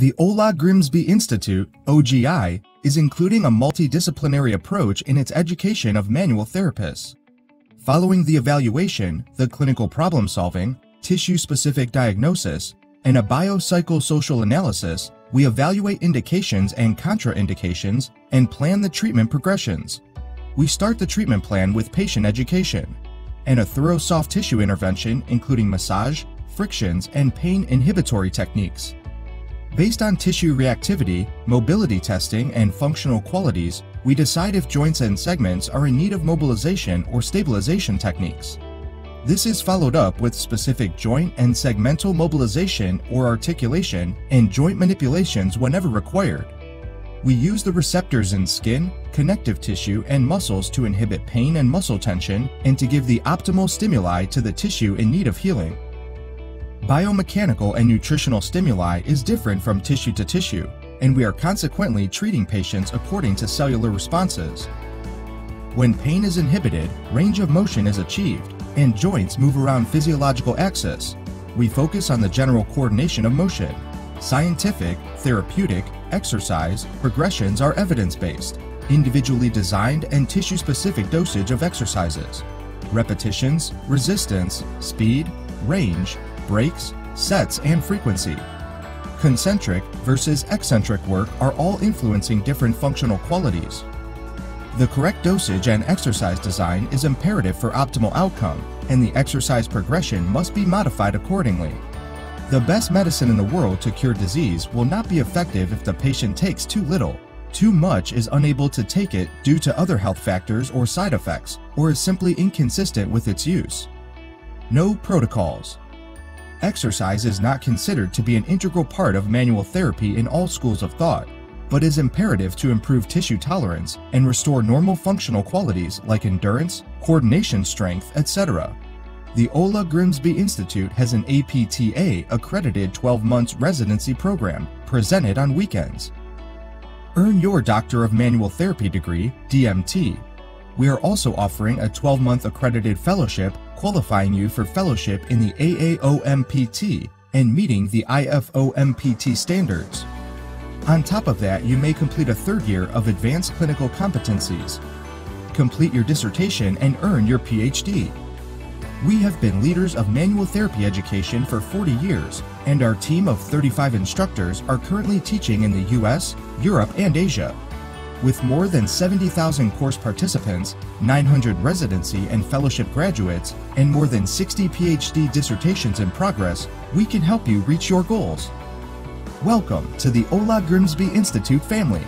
The Ola Grimsby Institute, OGI, is including a multidisciplinary approach in its education of manual therapists. Following the evaluation, the clinical problem solving, tissue-specific diagnosis, and a biopsychosocial analysis, we evaluate indications and contraindications and plan the treatment progressions. We start the treatment plan with patient education and a thorough soft tissue intervention including massage, frictions, and pain inhibitory techniques. Based on tissue reactivity, mobility testing, and functional qualities, we decide if joints and segments are in need of mobilization or stabilization techniques. This is followed up with specific joint and segmental mobilization or articulation and joint manipulations whenever required. We use the receptors in skin, connective tissue, and muscles to inhibit pain and muscle tension and to give the optimal stimuli to the tissue in need of healing. Biomechanical and nutritional stimuli is different from tissue to tissue, and we are consequently treating patients according to cellular responses. When pain is inhibited, range of motion is achieved, and joints move around physiological axis. We focus on the general coordination of motion. Scientific, therapeutic, exercise, progressions are evidence-based, individually designed and tissue-specific dosage of exercises. Repetitions, resistance, speed, range, breaks, sets, and frequency. Concentric versus eccentric work are all influencing different functional qualities. The correct dosage and exercise design is imperative for optimal outcome, and the exercise progression must be modified accordingly. The best medicine in the world to cure disease will not be effective if the patient takes too little. Too much is unable to take it due to other health factors or side effects, or is simply inconsistent with its use. No protocols. Exercise is not considered to be an integral part of manual therapy in all schools of thought, but is imperative to improve tissue tolerance and restore normal functional qualities like endurance, coordination strength, etc. The Ola Grimsby Institute has an APTA accredited 12 months residency program presented on weekends. Earn your Doctor of Manual Therapy degree, DMT. We are also offering a 12 month accredited fellowship qualifying you for fellowship in the AAOMPT and meeting the IFOMPT standards. On top of that, you may complete a third year of advanced clinical competencies. Complete your dissertation and earn your PhD. We have been leaders of manual therapy education for 40 years, and our team of 35 instructors are currently teaching in the US, Europe, and Asia. With more than 70,000 course participants, 900 residency and fellowship graduates, and more than 60 PhD dissertations in progress, we can help you reach your goals. Welcome to the Ola Grimsby Institute family.